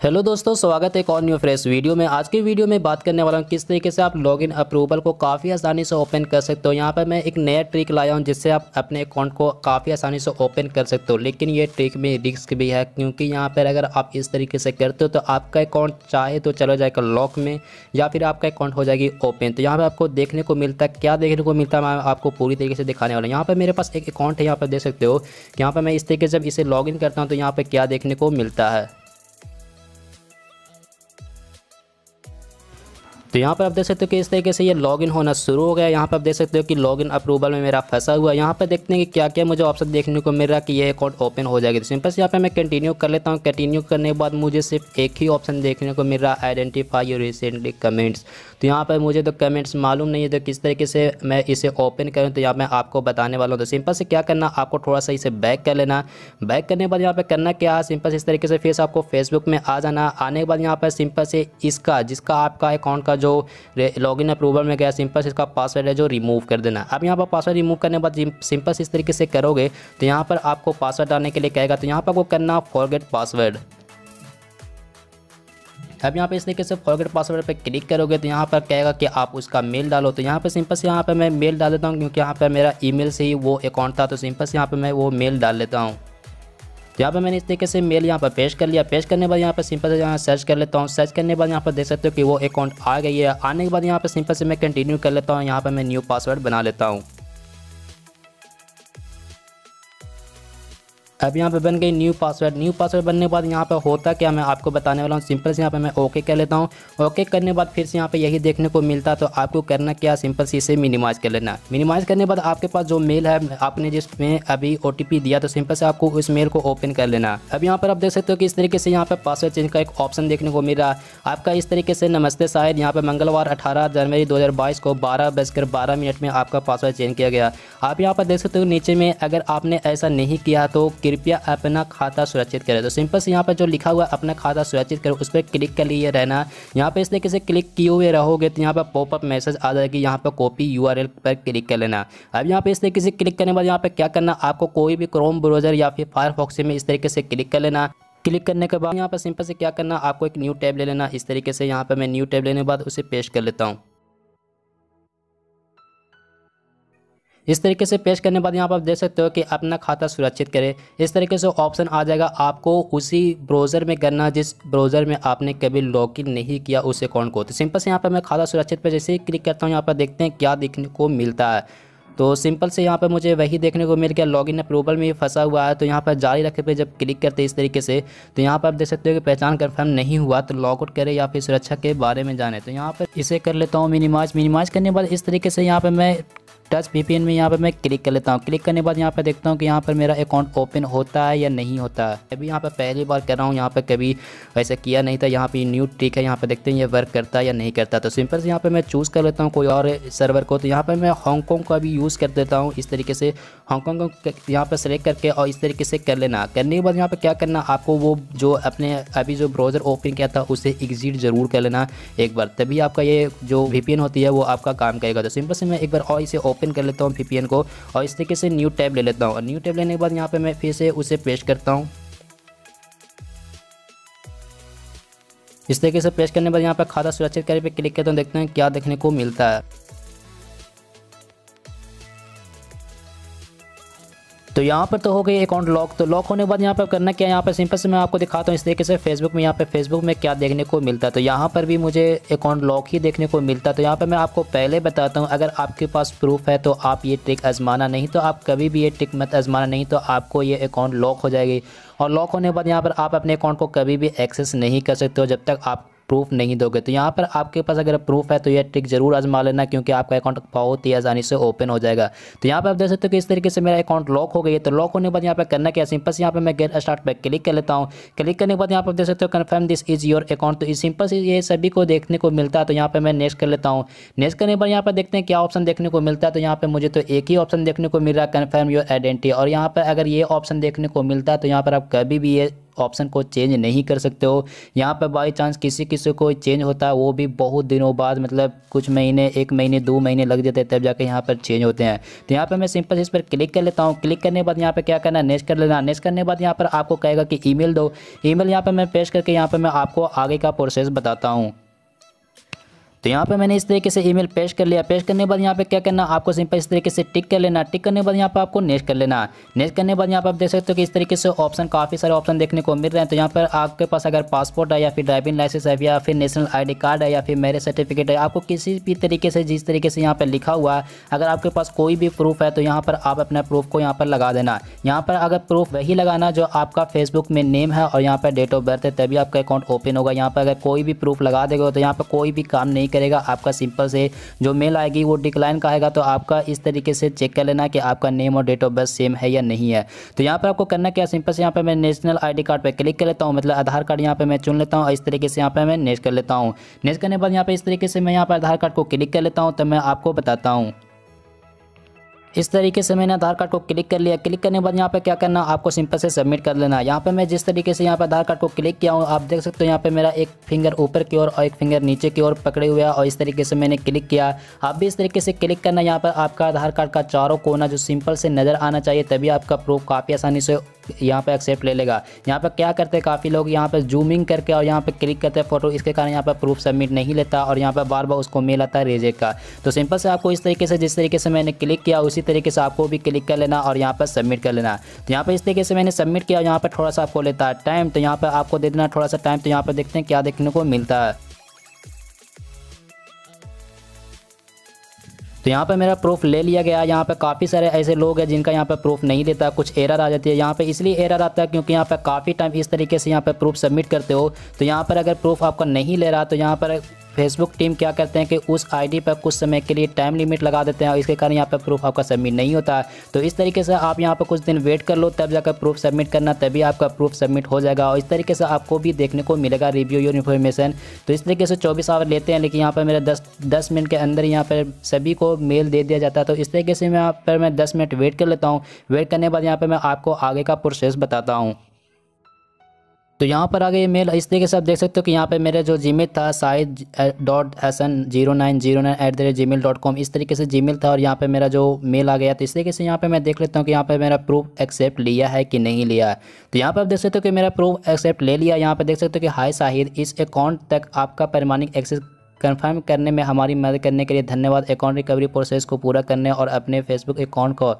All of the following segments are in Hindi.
हेलो दोस्तों, स्वागत है एक और न्यू फ्रेश वीडियो में। आज की वीडियो में बात करने वाला हूँ किस तरीके से आप लॉगिन अप्रूवल को काफ़ी आसानी से ओपन कर सकते हो। यहाँ पर मैं एक नया ट्रिक लाया हूँ जिससे आप अपने अकाउंट को काफ़ी आसानी से ओपन कर सकते हो। लेकिन ये ट्रिक में रिस्क भी है क्योंकि यहाँ पर अगर आप इस तरीके से करते हो तो आपका अकाउंट चाहे तो चला जाएगा लॉक में, या फिर आपका अकाउंट हो जाएगी ओपन तो यहाँ पर आपको देखने को मिलता है। क्या देखने को मिलता है, मैं आपको पूरी तरीके से दिखाने वाला हूँ। यहाँ पर मेरे पास एक अकाउंट है, यहाँ पर देख सकते हो। यहाँ पर मैं इस तरीके से जब इसे लॉग करता हूँ तो यहाँ पर क्या देखने को मिलता है? तो यहाँ पर आप देख सकते हो कि इस तरीके से ये लॉगिन होना शुरू हो गया। यहाँ पर आप देख सकते हो कि लॉगिन अप्रूवल में मेरा फंसा हुआ यहाँ पर देखते हैं कि क्या क्या मुझे ऑप्शन देखने को मिल रहा है कि ये अकाउंट ओपन हो जाएगी। तो सिंपल से यहाँ पर मैं कंटिन्यू कर लेता हूँ। कंटिन्यू करने के बाद मुझे सिर्फ़ एक ही ऑप्शन देखने को मिल रहा है आइडेंटिफाई योर रिसेंटली कमेंट्स तो यहाँ पर मुझे तो कमेंट्स मालूम नहीं है तो किस तरीके से मैं इसे ओपन करूँ तो यहाँ मैं आपको बताने वाला हूँ। तो सिंपल से क्या करना, आपको थोड़ा सा इसे बैक कर लेना। बैक करने के बाद यहाँ पर करना क्या है सिंपल से इस तरीके से फिर आपको फेसबुक में आ जाना। आने के बाद यहाँ पर सिंपल से इसका, जिसका आपका अकाउंट का जो लॉगिन अप्रूवल में गया सिंपल इसका पासवर्ड है जो रिमूव कर देना। अब यहाँ पर पासवर्ड रिमूव करने के बाद सिंपल इस तरीके से करोगे तो यहाँ पर आपको पासवर्ड डालने के लिए कहेगा तो यहाँ पर आपको करना फॉरगेट पासवर्ड अब यहाँ पे इस तरीके से फॉरगेट पासवर्ड पे क्लिक करोगे तो यहाँ पर कहेगा कि आप उसका मेल डालो। तो यहाँ पे सिंपल से यहाँ पे मैं मेल डाल देता हूँ, क्योंकि यहाँ पे मेरा ईमेल से ही वो अकाउंट था तो सिंपल से यहाँ पे मैं वो मेल डाल लेता हूँ। यहाँ पर मैंने इस तरीके से मेल यहाँ पर पेश कर लिया। पेश करने बाद यहाँ पर सिंपल से यहाँ सर्च कर लेता हूँ। सर्च करने बाद यहाँ पर देख सकते हो कि वो अकाउंट आ गई है। आने के बाद यहाँ पर सिंपल से मैं कंटिन्यू कर लेता हूँ। यहाँ पर मैं न्यू पासवर्ड बना लेता हूँ। अब यहाँ पे बन गई न्यू पासवर्ड न्यू पासवर्ड बनने के बाद यहाँ पे होता क्या, मैं आपको बताने वाला हूँ। सिंपल से यहाँ पे मैं ओके कर लेता हूँ। ओके करने के बाद फिर से यहाँ पे यही देखने को मिलता तो आपको करना क्या? सिंपल से इसे मिनिमाइज कर लेना। मिनिमाइज करने के बाद आपके पास जो मेल है, आपने जिसमें अभी ओटीपी दिया तो सिंपल से आपको उस मेल को ओपन कर लेना। अब यहाँ पर आप देख सकते हो कि इस तरीके से यहाँ पर पासवर्ड चेंज का एक ऑप्शन देखने को मिल रहा है। आपका इस तरीके से नमस्ते शायद यहाँ पर मंगलवार अठारह जनवरी दो हज़ार बाईस को बारह बजकर बारह मिनट में आपका पासवर्ड चेंज किया गया। आप यहाँ पर देख सकते हो नीचे में अगर आपने ऐसा नहीं किया तो कृपया अपना खाता सुरक्षित करें। तो सिंपल से यहाँ पर जो लिखा हुआ है, अपना खाता सुरक्षित करें, उस पर क्लिक कर लिए रहना। यहाँ पे इस तरीके से क्लिक किए हुए रहोगे तो यहाँ पर पॉपअप मैसेज आ जाएगी, यहाँ पर कॉपी यूआरएल पर क्लिक कर लेना। अब यहाँ पे इस तरीके से क्लिक करने के बाद यहाँ पर क्या करना, आपको कोई भी क्रोम ब्राउज़र या फिर फायरफॉक्स में इस तरीके से क्लिक कर लेना। क्लिक करने के बाद यहाँ पर सिंपल से क्या करना, आपको एक न्यू टैब ले लेना। इस तरीके से यहाँ पर मैं न्यू टैब लेने के बाद उसे पेश कर लेता हूँ। इस तरीके से पेश करने बाद यहाँ पर आप देख सकते हो कि अपना खाता सुरक्षित करें। इस तरीके से ऑप्शन आ जाएगा आपको उसी ब्राउज़र में करना, जिस ब्राउज़र में आपने कभी लॉगिन नहीं किया उस अकाउंट को। तो सिंपल से यहाँ पर मैं खाता सुरक्षित पर जैसे ही क्लिक करता हूँ, यहाँ पर देखते हैं क्या देखने को मिलता है। तो सिंपल से यहाँ पर मुझे वही देखने को मिल गया, लॉगिन अप्रूवल में फंसा हुआ है। तो यहाँ पर जारी रखे पे जब क्लिक करते इस तरीके से तो यहाँ पर आप देख सकते हो कि पहचान कन्फर्म नहीं हुआ तो लॉग आउट करें या फिर सुरक्षा के बारे में जाने। तो यहाँ पर इसे कर लेता हूँ मिनिमाइज। मिनिमाइज करने के बाद इस तरीके से यहाँ पर मैं टच वी में यहाँ पर मैं क्लिक कर लेता हूँ क्लिक करने के बाद यहाँ पर देखता हूँ कि यहाँ पर मेरा अकाउंट ओपन होता है या नहीं होता है अभी यहाँ पर पहली बार कर रहा हूँ यहाँ पर कभी ऐसा किया नहीं था यहाँ पर न्यू ट्रिक है यहाँ पर देखते हैं ये वर्क करता है या नहीं करता तो सिंपल से यहाँ पर मैं चूज़ कर लेता हूँ कोई और सर्वर को तो यहाँ पर मैं हांगकॉन्ग का भी यूज़ कर देता हूँ इस तरीके से हांगकॉन्ग को यहाँ पर सेलेक्ट करके और इस तरीके से कर लेना करने के बाद यहाँ पर क्या करना आपको वो जो अपने अभी जो ब्राउज़र ओपन किया था उसे एग्जिट ज़रूर कर लेना एक बार तभी आपका ये जो वीपीएन होती है वो आपका काम करेगा तो सिंपल से मैं एक बार और इसे ओपन कर लेता हूँ वी को और इस तरीके से न्यू टैब ले लेता हूँ। और न्यू टैब लेने के बाद यहाँ पर मैं फिर से उसे पेश करता हूँ। इस तरीके से पेश करने के बाद यहाँ पर खाता सुरक्षित करने पर क्लिक करते हैं, देखते हैं क्या देखने को मिलता है। तो यहाँ पर तो हो गई अकाउंट लॉक तो लॉक होने के बाद यहाँ पर करना क्या यहाँ पर सिंपल से मैं आपको दिखाता हूँ इस तरीके से फेसबुक में, यहाँ पर फेसबुक में क्या देखने को मिलता है। तो यहाँ पर भी मुझे अकाउंट लॉक ही देखने को मिलता है। तो यहाँ पर मैं आपको पहले बताता हूँ, अगर आपके पास प्रूफ है तो आप ये ट्रिक आजमाना नहीं तो आप कभी भी ये ट्रिक मत आजमाना नहीं तो आपको ये अकाउंट लॉक हो जाएगी। और लॉक होने के बाद यहाँ पर आप अपने अकाउंट को कभी भी एक्सेस नहीं कर सकते हो, जब तक आप प्रूफ नहीं दोगे तो यहाँ पर आपके पास अगर प्रूफ है तो ये ट्रिक ज़रूर आजमा लेना क्योंकि आपका अकाउंट बहुत ही आसानी से ओपन हो जाएगा तो यहाँ पर आप देख सकते हो कि इस तरीके से मेरा अकाउंट लॉक हो गई है तो लॉक होने के बाद यहाँ पर करना क्या सिंपल यहाँ पर मैं गेट स्टार्ट पर क्लिक कर लेता हूँ क्लिक करने के बाद यहाँ पर देख सकते हो confirm this is your account तो सिंपल ये सभी को देखने को मिलता है तो यहाँ पर मैं नेक्स्ट कर लेता हूँ नेक्स्ट करने बाद यहाँ पर देखते हैं क्या ऑप्शन देखने को मिलता है तो यहाँ पर मुझे तो एक ही ऑप्शन देखने को मिल रहा है कन्फर्म योर आइडेंटिटी और यहाँ पर अगर ये ऑप्शन देखने को मिलता है तो यहाँ पर आप कभी भी ये ऑप्शन को चेंज नहीं कर सकते हो। यहाँ पर बाई चांस किसी किसी को चेंज होता है, वो भी बहुत दिनों बाद मतलब कुछ महीने, एक महीने, दो महीने लग जाते हैं, तब जाके यहाँ पर चेंज होते हैं। तो यहाँ पर मैं सिंपल इस पर क्लिक कर लेता हूँ। क्लिक करने के बाद यहाँ पर क्या करना है? नेक्स्ट कर लेना। नेक्स्ट करने के बाद यहाँ पर आपको कहेगा कि ईमेल दो। ईमेल यहाँ पर मैं पेश करके यहाँ पर मैं आपको आगे का प्रोसेस बताता हूँ। तो यहाँ पे मैंने इस तरीके से ईमेल पेश कर लिया। पेश करने के बाद यहाँ पे क्या करना, आपको सिंपल इस तरीके से टिक कर लेना। टिक करने के बाद यहाँ पे आपको नेक्स्ट कर लेना। नेक्स्ट करने के बाद यहाँ पे आप देख सकते हो कि इस तरीके से ऑप्शन काफ़ी सारे ऑप्शन देखने को मिल रहे हैं। तो यहाँ पर आपके पास अगर पासपोर्ट है या फिर ड्राइविंग लाइसेंस है, या फिर नेशनल आईडी कार्ड है, या फिर मैरिज सर्टिफिकेट है, आपको किसी भी तरीके से, जिस तरीके से यहाँ पर लिखा हुआ है, अगर आपके पास कोई भी प्रूफ है तो यहाँ पर आप अपना प्रूफ को यहाँ पर लगा देना। यहाँ पर अगर प्रूफ वही लगाना जो आपका फेसबुक में नेम है और यहाँ पर डेट ऑफ़ बर्थ है, तभी आपका अकाउंट ओपन होगा। यहाँ पर अगर कोई भी प्रूफ लगा देगा तो यहाँ पर कोई भी काम नहीं करेगा आपका सिंपल से। जो मेल आएगी वो डिक्लाइन का आएगा तो आपका इस तरीके से चेक कर लेना कि आपका नेम और डेट ऑफ़ बर्थ सेम है या नहीं है। तो यहाँ पर आपको करना क्या सिंपल से यहाँ पर मैं नेशनल आईडी कार्ड पर क्लिक कर लेता हूँ मतलब आधार कार्ड यहाँ पर मैं चुन लेता हूँ और इस तरीके से यहाँ पर मैं नेक्स्ट कर लेता हूँ। नेक्स्ट करने के बाद यहाँ पर इस तरीके से मैं यहाँ पर आधार कार्ड को क्लिक कर लेता हूँ तो मैं आपको बताता हूँ। इस तरीके से मैंने आधार कार्ड को क्लिक कर लिया। क्लिक करने के बाद यहाँ पे क्या करना आपको सिंपल से सबमिट कर लेना। यहाँ पे मैं जिस तरीके से यहाँ पे आधार कार्ड को क्लिक किया हूँ आप देख सकते हो यहाँ पे मेरा एक फिंगर ऊपर की ओर और, एक फिंगर नीचे की ओर पकड़े हुए और इस तरीके से मैंने क्लिक किया। आप भी इस तरीके से क्लिक करना। यहाँ पर आपका आधार कार्ड का चारों कोना जो सिंपल से नज़र आना चाहिए तभी आपका प्रूफ काफ़ी आसानी से यहाँ पे एक्सेप्ट ले लेगा। यहाँ पर क्या करते हैं काफ़ी लोग यहाँ पर जूमिंग करके और यहाँ पर क्लिक करते हैं फ़ोटो। इसके कारण यहाँ पर प्रूफ सबमिट नहीं लेता और यहाँ पर बार बार उसको मेल आता है रेजेक का। तो सिंपल से आपको इस तरीके से जिस तरीके से मैंने क्लिक किया उसी तरीके से आपको भी क्लिक कर लेना और यहाँ पर सबमिट कर लेना तो यहाँ पर इस तरीके से मैंने सबमिट किया यहाँ पर थोड़ा सा आपको लेता है टाइम तो यहाँ पर आपको दे देना थोड़ा सा टाइम तो यहाँ पर देखते हैं क्या देखने को मिलता है तो यहाँ पे मेरा प्रूफ ले लिया गया यहाँ पे काफ़ी सारे ऐसे लोग हैं जिनका यहाँ पे प्रूफ नहीं देता कुछ एरर आ जाती है यहाँ पर इसलिए एरर आता है क्योंकि यहाँ पे काफ़ी टाइम इस तरीके से यहाँ पे प्रूफ सबमिट करते हो तो यहाँ पर अगर प्रूफ आपका नहीं ले रहा तो यहाँ पर फेसबुक टीम क्या करते हैं कि उस आईडी पर कुछ समय के लिए टाइम लिमिट लगा देते हैं और इसके कारण यहाँ पर प्रूफ आपका सबमिट नहीं होता है। तो इस तरीके से आप यहाँ पर कुछ दिन वेट कर लो, तब जाकर प्रूफ सबमिट करना, तभी आपका प्रूफ सबमिट हो जाएगा और इस तरीके से आपको भी देखने को मिलेगा रिव्यू योर इन्फॉर्मेशन तो इस तरीके से चौबीस आवर लेते हैं, लेकिन यहाँ पर मेरा दस दस मिनट के अंदर यहाँ पर सभी को मेल दे दिया जाता है। तो इस तरीके से यहाँ पर मैं दस मिनट वेट कर लेता हूँ। वेट करने के बाद यहाँ पर मैं आपको आगे का प्रोसेस बताता हूँ। तो यहाँ पर आगे ये मेल इस तरीके से आप देख सकते हो कि यहाँ पे मेरा जो जीमेल था size dot S N zero nine zero nine at the rate G mail dot com इस तरीके से जीमेल था और यहाँ पे मेरा जो मेल आ गया। तो इस तरीके से यहाँ पे मैं देख लेता हूँ कि यहाँ पे मेरा प्रूफ एक्सेप्ट लिया है कि नहीं लिया है। तो यहाँ पर आप देख सकते हो कि मेरा प्रूफ एक्सेप्ट ले लिया। यहाँ पर देख सकते हो कि हाई साहिर इस अकाउंट तक आपका परमानिक एक्सेस कन्फर्म करने में हमारी मदद करने के लिए धन्यवाद। अकाउंट रिकवरी प्रोसेस को पूरा करने और अपने फेसबुक अकाउंट को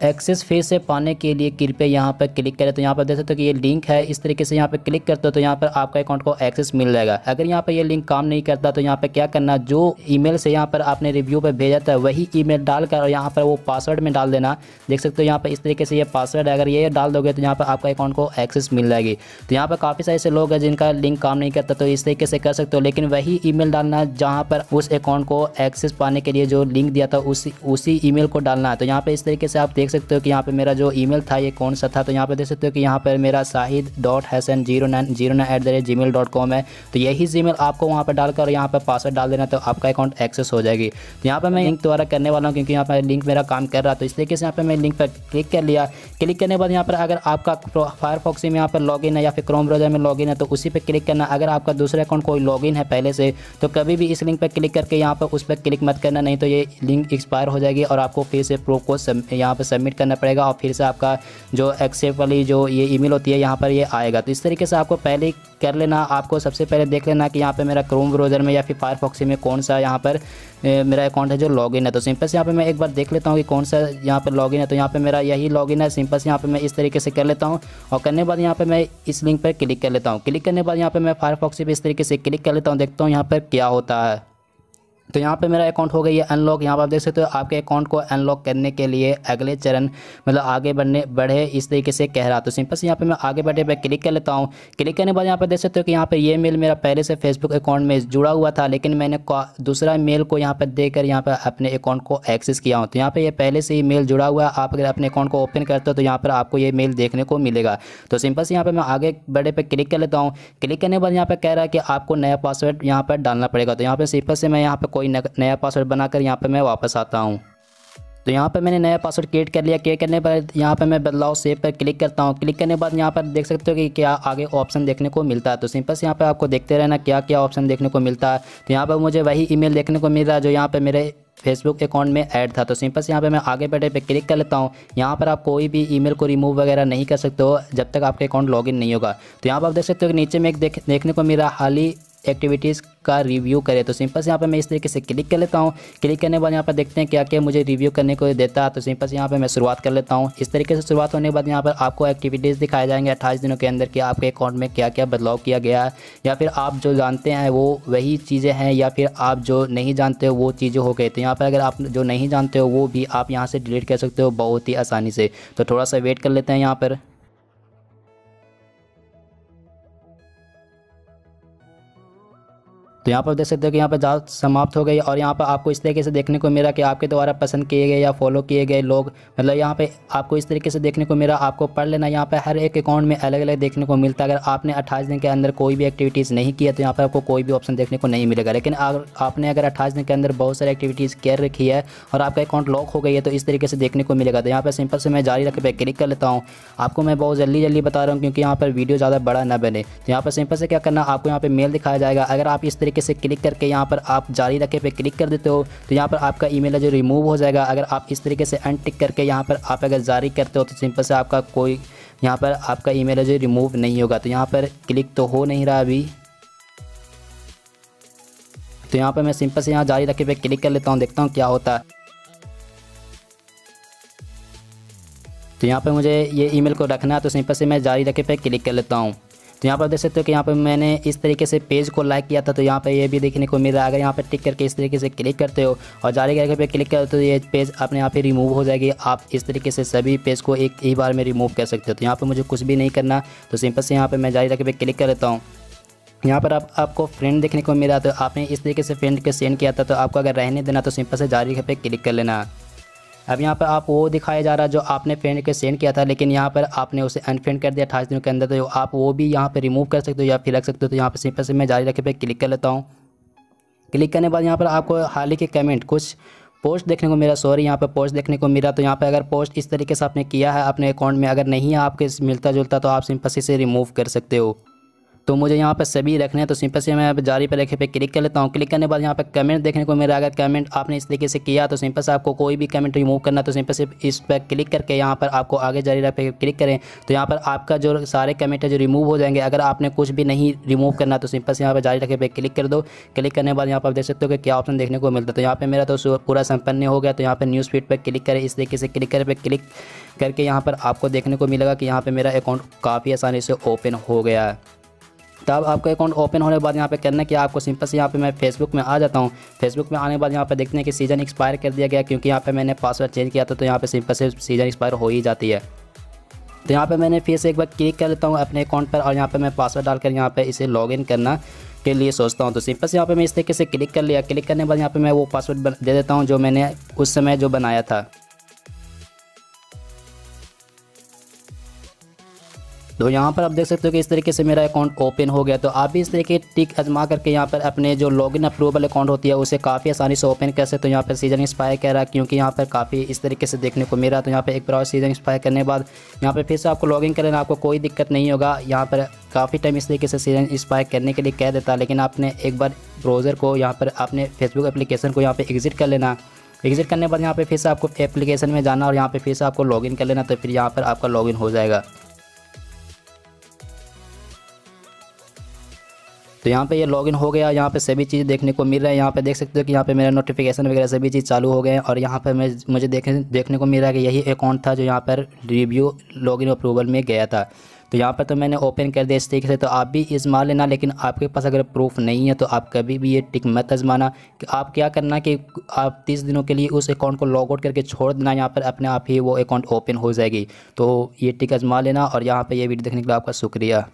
एक्सेस फेस से पाने के लिए कृपया यहाँ पर क्लिक करें तो यहाँ पर देख सकते हो कि ये लिंक है इस तरीके से यहाँ पर क्लिक करते हो तो यहाँ पर आपका अकाउंट को एक्सेस मिल जाएगा अगर यहाँ पर ये लिंक काम नहीं करता तो यहाँ पर क्या करना जो ईमेल से यहाँ पर आपने रिव्यू पर भेजा था वही ईमेल डालकर और यहाँ पर वो पासवर्ड में डाल देना देख सकते हो यहाँ पर इस तरीके से ये पासवर्ड अगर ये डाल दोगे तो यहाँ पर आपका अकाउंट को एक्सेस मिल जाएगी तो यहाँ पर काफ़ी सारे ऐसे लोग हैं जिनका लिंक काम नहीं करता तो इस तरीके से कर सकते हो लेकिन वही ई डालना जहाँ पर उस अकाउंट को एक्सेस पाने के लिए जो लिंक दिया था उसी उसी ई को डालना है तो यहाँ पर इस तरीके से आप देख सकते हो कि यहाँ पे मेरा जो ईमेल था ये कौन सा था तो यहाँ पे देख सकते हो कि यहाँ पर मेरा Shahid dot Hasan zero nine zero nine at the rate Gmail dot com है तो यही जी मेल आपको वहाँ पर डालकर यहाँ पर पासवर्ड डाल देना तो आपका अकाउंट एक्सेस हो जाएगी तो यहाँ पर मैं लिंक द्वारा करने वाला हूँ क्योंकि यहाँ पर लिंक मेरा काम कर रहा तो इस तरीके से यहाँ पर मैं लिंक पर क्लिक कर लिया क्लिक करने के बाद यहाँ पर अगर आपका फायरफॉक्स में यहाँ पर लॉगिन है या फिर क्रोम ब्राउज़र में लॉगिन है तो उसी पर क्लिक करना अगर आपका दूसरा अकाउंट कोई लॉगिन है पहले से तो कभी भी इस लिंक पर क्लिक करके यहाँ पर उस पर क्लिक मत करना नहीं तो ये लिंक एक्सपायर हो जाएगी और आपको फिर से प्रूफ को यहाँ पर सबमिट करना पड़ेगा और फिर से आपका जो एक्सेप्ट वाली जो ये ईमेल होती है, यहाँ पर ये आएगा। तो इस तरीके से आपको पहले कर लेना। आपको सबसे पहले देख लेना कि यहाँ पे मेरा क्रोम ब्राउज़र में या फिर फायरफॉक्स में कौन सा यहाँ पर मेरा अकाउंट है जो लॉगिन है। तो सिंपल से यहाँ पे मैं एक बार देख लेता हूँ कि कौन सा यहाँ पर लॉगिन है। तो यहाँ पे मेरा यही लॉगिन है। सिंपल से यहाँ पे मैं इस तरीके से कर लेता हूँ और करने बाद यहाँ पे मैं इस लिंक पर क्लिक कर लेता हूँ। क्लिक करने बाद यहाँ पर मैं फायरफॉक्स पर इस तरीके से क्लिक कर लेता हूँ। देखता हूँ यहाँ पर क्या होता है। तो यहाँ पे मेरा अकाउंट हो गई है अनलॉक यहाँ पर आप देख सकते हो आपके अकाउंट को अनलॉक करने के लिए अगले चरण मतलब आगे बढ़ने बढ़े इस तरीके से कह रहा तो सिंपल से यहाँ पे मैं आगे बढ़े पे क्लिक कर लेता हूँ क्लिक करने के बाद यहाँ पर देख सकते हो कि यहाँ पे ये मेल मेरा पहले से फेसबुक अकाउंट में जुड़ा हुआ था लेकिन मैंने दूसरा मेल को यहाँ पर देकर यहाँ पर अपने अकाउंट को एक्सेस किया हूँ तो यहाँ पर ये पहले से ही मेल जुड़ा हुआ है आप अगर अपने अकाउंट को ओपन करते हो तो यहाँ पर आपको ये मेल देखने को मिलेगा तो सिंपल से यहाँ पर मैं आगे बढ़े पर क्लिक कर लेता हूँ क्लिक करने के बाद यहाँ पर कह रहा है कि आपको नया पासवर्ड यहाँ पर डालना पड़ेगा तो यहाँ पर सिंपल से मैं यहाँ पर कोई नया पासवर्ड बनाकर यहाँ पर मैं वापस आता हूँ। तो यहाँ पर मैंने नया पासवर्ड क्रिएट कर लिया। क्रिएट करने पर यहाँ पर मैं बदलाव सेव पर क्लिक करता हूँ। क्लिक करने बाद यहाँ पर देख सकते हो कि क्या आगे ऑप्शन देखने को मिलता है। तो सिंपल से यहाँ पर आपको देखते रहना क्या क्या ऑप्शन देखने को मिलता है। तो यहाँ पर मुझे वही ईमेल देखने को मिल रहा है जो यहाँ पर मेरे फेसबुक अकाउंट में ऐड था। तो सिंपल से यहाँ पे मैं आगे बैठे पे क्लिक कर लेता हूँ। यहाँ पर आप कोई भी ईमेल को रिमूव वगैरह नहीं कर सकते हो जब तक आपके अकाउंट लॉगिन नहीं होगा। तो यहाँ पर आप देख सकते हो कि नीचे में एक देख, देखने को मेरा हाल ही एक्टिविटीज़ का रिव्यू करें। तो सिंपल से यहाँ पे मैं इस तरीके से क्लिक कर लेता हूँ। क्लिक करने के बाद यहाँ पर देखते हैं क्या क्या मुझे रिव्यू करने को देता। है तो सिंपल से यहाँ पे मैं शुरुआत कर लेता हूँ। इस तरीके से शुरुआत होने के बाद यहाँ पर आपको एक्टिविटीज़ दिखाए जाएँगे अट्ठाईस दिनों के अंदर कि आपके अकाउंट में क्या क्या बदलाव किया गया है। या फिर आप जो जानते हैं वो वही चीज़ें हैं या फिर आप जो नहीं जानते हो वो चीज़ें हो गई। तो यहाँ पर अगर आप जो नहीं जानते हो वो भी आप यहाँ से डिलीट कर सकते हो बहुत ही आसानी से। तो थोड़ा सा वेट कर लेते हैं यहाँ पर। तो यहाँ पर देख सकते हो कि यहाँ पर जाँच समाप्त हो गई और यहाँ पर आपको इस तरीके से देखने को मिला कि आपके द्वारा पसंद किए गए या फॉलो किए गए लोग मतलब यहाँ पे आपको इस तरीके से देखने को मिला, आपको पढ़ लेना, यहाँ पर हर एक अकाउंट में अलग अलग देखने को मिलता है। अगर आपने अट्ठाईस दिन के अंदर कोई भी एक्टिविटीज़ नहीं किया तो यहाँ पर आपको कोई भी ऑप्शन देखने को नहीं मिलेगा। लेकिन अगर आपने अगर अट्ठाईस दिन के अंदर बहुत सारी एक्टिविटीज़ कर रखी है और आपका अकाउंट लॉक हो गई है तो इस तरीके से देखने को मिलेगा। तो यहाँ पर सिंपल से मैं जारी रख, पे क्लिक कर लेता हूँ। आपको मैं बहुत जल्दी जल्दी बता रहा हूँ, क्योंकि यहाँ पर वीडियो ज़्यादा बड़ा ना बने। तो यहाँ पर सिंपल से क्या करना, आपको यहाँ पर मेल दिखाया जाएगा। अगर आप इस तरीके से क्लिक करके यहाँ पर आप जारी रखे पे क्लिक कर देते हो तो यहाँ पर आपका ईमेल है जो रिमूव हो जाएगा। अगर आप इस तरीके से अनटिक करके यहाँ पर आप अगर जारी करते हो तो सिंपल से आपका कोई यहाँ पर आपका ईमेल है जो रिमूव नहीं होगा। तो यहाँ पर क्लिक तो हो नहीं रहा अभी। तो यहाँ पर मैं सिंपल से यहाँ जारी रखे पे क्लिक कर लेता हूँ, देखता हूँ क्या होता है। तो यहाँ पर मुझे ये ईमेल को रखना है तो सिंपल से मैं जारी रखे पे क्लिक कर लेता हूँ। तो यहाँ पर देख सकते हो कि यहाँ पर मैंने इस तरीके से पेज को लाइक किया था तो यहाँ पर ये भी देखने को मिल रहा है। अगर यहाँ पर टिक करके इस तरीके से क्लिक करते हो और जारी करके पे क्लिक करते हो तो ये पेज अपने यहाँ पे रिमूव हो जाएगी। आप इस तरीके से सभी पेज को एक ही बार में रिमूव कर सकते हो। तो यहाँ पर मुझे कुछ भी नहीं करना तो सिंपल से यहाँ पर मैं जारी रखे पे क्लिक कर लेता हूँ। यहाँ पर आप, आपको फ्रेंड देखने को मिला तो आपने इस तरीके से फ्रेंड के सेंड किया था तो आपको अगर रहने देना तो सिंपल से जारी पे क्लिक कर लेना। अब यहाँ पर आप वो दिखाया जा रहा है जो आपने फ्रेंड के सेंड किया था, लेकिन यहाँ पर आपने उसे अनफ्रेंड कर दिया अठाईस दिनों के अंदर तो आप वो भी यहाँ पर रिमूव कर सकते हो या फिर रख सकते हो तो यहाँ पर सिंपल से मैं जारी रखे पे क्लिक कर लेता हूँ। क्लिक करने के बाद यहाँ पर आपको हाल ही के कमेंट कुछ पोस्ट देखने को मेरा सॉरी यहाँ पर पोस्ट देखने को मिला तो यहाँ पर अगर पोस्ट इस तरीके से आपने किया है, अपने अकाउंट में अगर नहीं है आपके मिलता जुलता तो आप सिंपल से रिमूव कर सकते हो। तो मुझे यहाँ पर सभी रखने हैं तो सिंपल से मैं यहाँ पर जारी पर रखे पे क्लिक कर लेता हूँ। क्लिक करने के बाद यहाँ पर कमेंट देखने को मेरा अगर कमेंट आपने इस तरीके से किया तो सिंपल से आपको कोई भी कमेंट रिमूव करना तो सिंपल से इस पर क्लिक करके यहाँ पर आपको आगे जारी रख पे क्लिक करें। तो यहाँ पर आपका जो सारे कमेंट है, जो रिमूव हो जाएँगे, अगर आपने कुछ भी नहीं रिमूव करना तो सिंपल से यहाँ पर जारी रखे पे क्लिक कर दो। क्लिक करने के बाद यहाँ पर देख सकते हो कि क्या ऑप्शन देखने को मिलता है। तो यहाँ पर मेरा तो पूरा संपन्न हो गया तो यहाँ पर न्यूज़ फ़ीड पर क्लिक करें। इस तरीके से क्लिक करें पर क्लिक करके यहाँ पर आपको देखने को मिलेगा कि यहाँ पर मेरा अकाउंट काफ़ी आसानी से ओपन हो गया है। तब आपका अकाउंट ओपन होने के बाद यहाँ पे करना कि आपको सिंपल से यहाँ पे मैं फेसबुक में आ जाता हूँ फेसबुक में आने के बाद यहाँ पे देखते हैं कि सीज़न एक्सपायर कर दिया गया क्योंकि यहाँ पे मैंने पासवर्ड चेंज किया था तो यहाँ पे सिंपल से सीज़न एक्सपायर हो ही जाती है तो यहाँ पे मैंने फिर से एक बार क्लिक कर लेता हूँ अपने अकाउंट पर और यहाँ पे मैं पासवर्ड डालकर यहाँ पे इसे लॉगिन करना के लिए सोचता हूँ तो सिंपल से यहाँ पे मैं इस तरीके से क्लिक कर लिया क्लिक करने के बाद यहाँ पे मैं वो पासवर्ड दे देता हूँ जो मैंने उस समय जो बनाया था तो यहाँ पर आप देख सकते हो कि इस तरीके से मेरा अकाउंट ओपन हो गया तो आप भी इस तरीके टिक आजमा करके यहाँ पर अपने जो लॉगिन अप्रूवल अकाउंट होती है उसे काफ़ी आसानी से ओपन कर सकते हो यहाँ पर सीज़न एक्सपायर कह रहा है क्योंकि यहाँ पर काफ़ी इस तरीके से देखने को मिल मिला तो यहाँ पर एक बार सीज़न एक्सपायर करने के बाद यहाँ पर फिर से आपको लॉगिन करना आपको कोई दिक्कत नहीं होगा यहाँ पर काफ़ी टाइम इस तरीके से सीज़न एक्सपायर करने के लिए कह देता है लेकिन आपने एक बार ब्राउज़र को यहाँ पर अपने फेसबुक एप्लीकेशन को यहाँ पर एग्ज़िट कर लेना एग्ज़िट करने के बाद यहाँ पे फिर से आपको एप्लीकेशन में जाना और यहाँ पे फिर से आपको लॉगिन कर लेना तो फिर यहाँ पर आपका लॉगिन हो जाएगा तो यहाँ पे ये लॉगिन हो गया, यहाँ पे सभी चीज़ देखने को मिल रहा है। यहाँ पे देख सकते हो कि यहाँ पे मेरा नोटिफिकेशन वगैरह सभी चीज़ चालू हो गए हैं और यहाँ पर मैं, मुझे देखने देखने को मिल रहा है कि यही अकाउंट था जो यहाँ पर रिव्यू लॉगिन अप्रूवल में गया था। तो यहाँ पर तो मैंने ओपन कर दिया इस तरीके से तो आप भी इस्मा लेना, लेकिन आपके पास अगर प्रूफ नहीं है तो आप कभी भी ये टिक मत आजमाना कि आप क्या करना कि आप तीस दिनों के लिए उस अकाउंट को लॉग आउट करके छोड़ देना, यहाँ पर अपने आप ही वो अकाउंट ओपन हो जाएगी। तो ये टिक आजमा लेना और यहाँ पर ये वीडियो देखने के लिए आपका शुक्रिया।